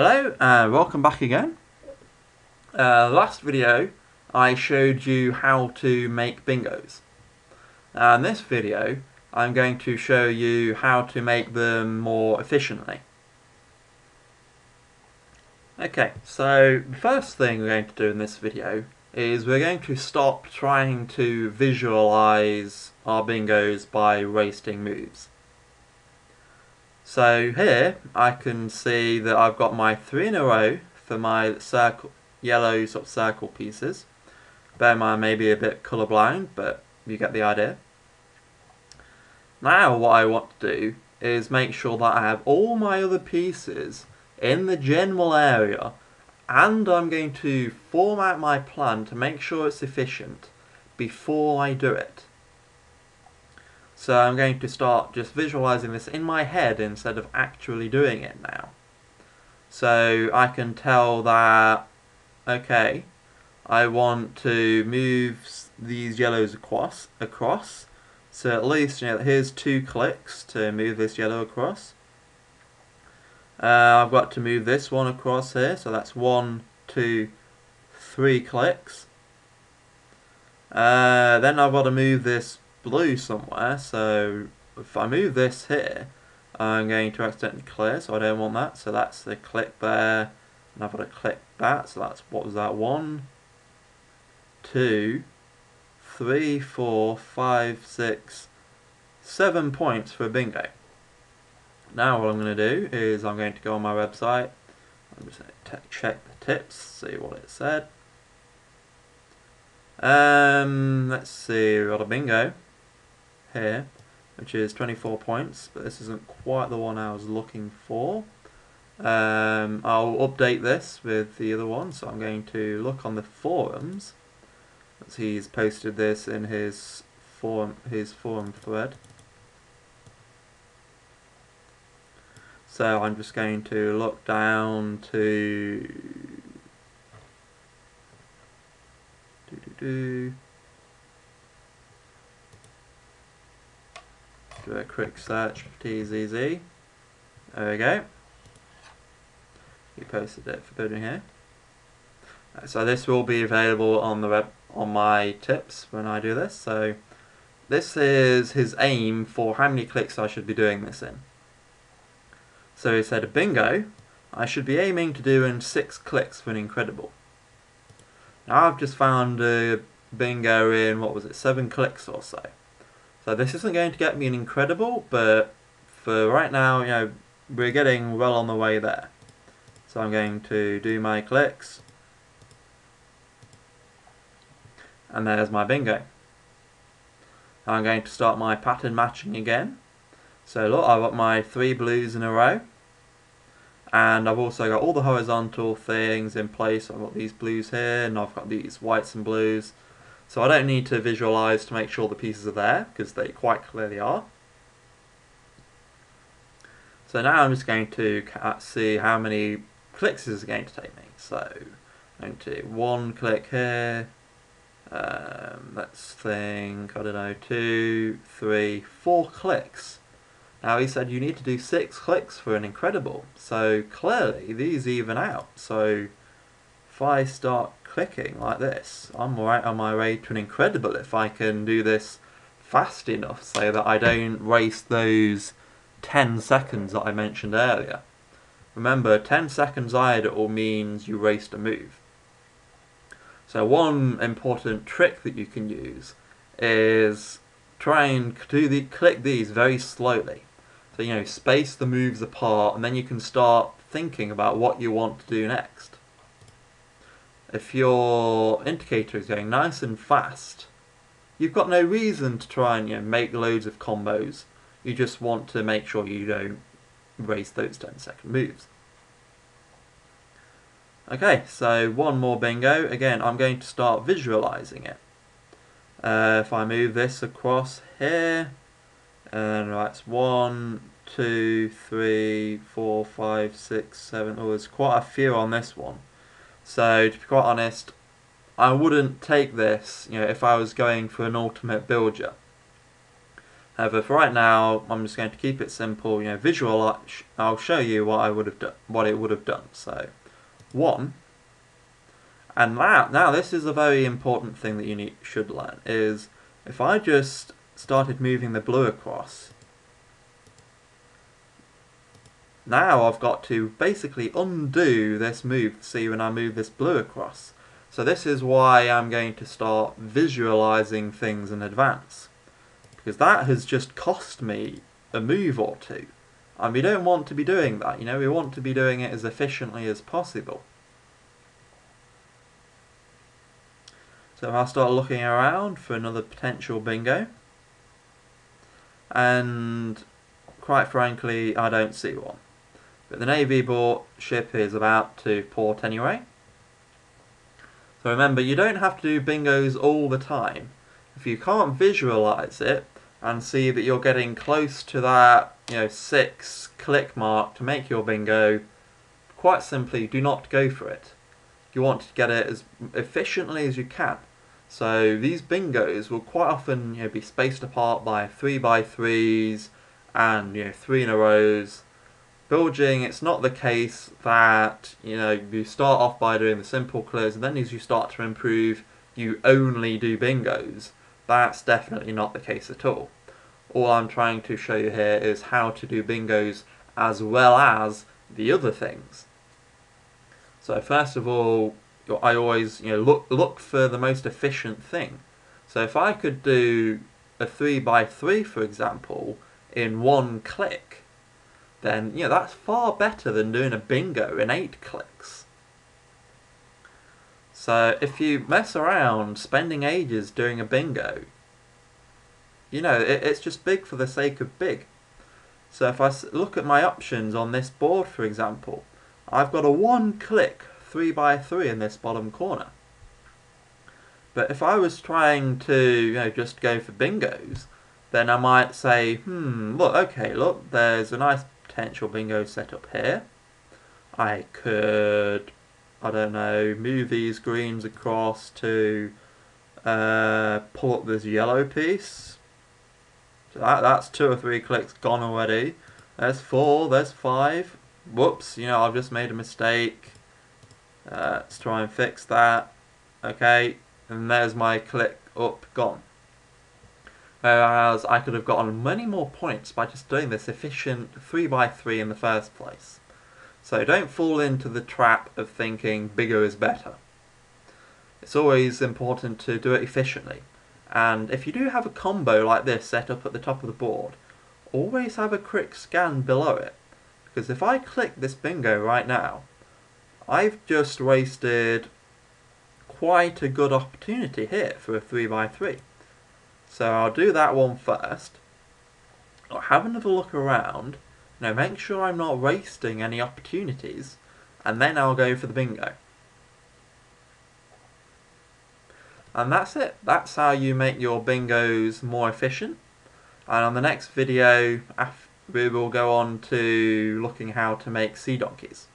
Hello and welcome back again. Uh, last video I showed you how to make bingos. Uh, in this video I'm going to show you how to make them more efficiently. Okay, so the first thing we're going to do in this video is we're going to stop trying to visualize our bingos by wasting moves. So here I can see that I've got my three in a row for my circle, yellow sort of circle pieces. Bear in mind maybe a bit colourblind, but you get the idea. Now what I want to do is make sure that I have all my other pieces in the general area and I'm going to format my plan to make sure it's efficient before I do it. So I'm going to start just visualizing this in my head instead of actually doing it now. So I can tell that, okay, I want to move these yellows across, across. So at least, you know, here's two clicks to move this yellow across. Uh, I've got to move this one across here, so that's one, two, three clicks. Uh, then I've got to move this blue somewhere, so if I move this here, I'm going to accidentally clear, so I don't want that. So that's the click there, and I've got to click that, so that's, what was that, one, two, three, four, five, six, seven points for bingo. Now what I'm going to do is I'm going to go on my website, I'm just going to check the tips, see what it said. Um, let's see, we got a bingo here, which is 24 points, but this isn't quite the one I was looking for. Um, I'll update this with the other one, so I'm going to look on the forums, as he's posted this in his forum, his forum thread. So I'm just going to look down to do do do do a quick search TZZ. There we go. He posted it for bilging here. Uh, so this will be available on the web on my tips when I do this. So this is his aim for how many clicks I should be doing this in. So he said bingo, I should be aiming to do in six clicks for an incredible. Now I've just found a bingo in, what was it, seven clicks or so. So this isn't going to get me an incredible, but for right now, you know, we're getting well on the way there. So I'm going to do my clicks. And there's my bingo. I'm going to start my pattern matching again. So look, I've got my three blues in a row. And I've also got all the horizontal things in place. I've got these blues here, and I've got these whites and blues. So I don't need to visualize to make sure the pieces are there, because they quite clearly are. So now I'm just going to see how many clicks this is going to take me. So I'm going to one click here, um, let's think, I don't know, two, three, four clicks. Now he said you need to do six clicks for an incredible, so clearly these even out. So if I start clicking like this, I'm right on my way to an incredible if I can do this fast enough so that I don't waste those 10 seconds that I mentioned earlier. Remember, 10 seconds idle means you waste a move. So one important trick that you can use is try and do the, click these very slowly. So, you know, space the moves apart and then you can start thinking about what you want to do next if your indicator is going nice and fast, you've got no reason to try and you know, make loads of combos. You just want to make sure you don't waste those 10 second moves. Okay, so one more bingo. Again, I'm going to start visualizing it. Uh, if I move this across here, and that's one, two, three, four, five, six, seven. Oh, there's quite a few on this one. So to be quite honest, I wouldn't take this, you know, if I was going for an ultimate bilger. However, for right now, I'm just going to keep it simple. You know, visual. I'll show you what I would have done, what it would have done. So, one. And now, now this is a very important thing that you need, should learn is if I just started moving the blue across, now I've got to basically undo this move. To see when I move this blue across. So this is why I'm going to start visualizing things in advance. Because that has just cost me a move or two. And we don't want to be doing that, you know, we want to be doing it as efficiently as possible. So I'll start looking around for another potential bingo. And quite frankly, I don't see one. But the Navy bought ship is about to port anyway. So remember, you don't have to do bingos all the time. If you can't visualize it and see that you're getting close to that, you know, six click mark to make your bingo, quite simply, do not go for it. You want to get it as efficiently as you can. So these bingos will quite often you know, be spaced apart by three by threes and you know three in a rows Bilging, it's not the case that you know you start off by doing the simple clears and then as you start to improve you only do bingos. That's definitely not the case at all. All I'm trying to show you here is how to do bingos as well as the other things. So first of all, I always you know look look for the most efficient thing. So if I could do a 3 by 3 for example in one click then you know that's far better than doing a bingo in eight clicks. So if you mess around spending ages doing a bingo, you know it, it's just big for the sake of big. So if I look at my options on this board, for example, I've got a one-click 3 by 3 in this bottom corner. But if I was trying to you know just go for bingos, then I might say, hmm, look, okay, look, there's a nice potential bingo set up here. I could, I don't know, move these greens across to uh, pull up this yellow piece. So that, that's two or three clicks gone already. There's four, there's five. Whoops, you know, I've just made a mistake. Uh, let's try and fix that. Okay, and there's my click up gone. Whereas I could have gotten many more points by just doing this efficient 3x3 in the first place. So don't fall into the trap of thinking bigger is better. It's always important to do it efficiently. And if you do have a combo like this set up at the top of the board, always have a quick scan below it. Because if I click this bingo right now, I've just wasted quite a good opportunity here for a 3x3. So I'll do that one first. I'll have another look around. Now make sure I'm not wasting any opportunities. And then I'll go for the bingo. And that's it. That's how you make your bingos more efficient. And on the next video, we will go on to looking how to make sea donkeys.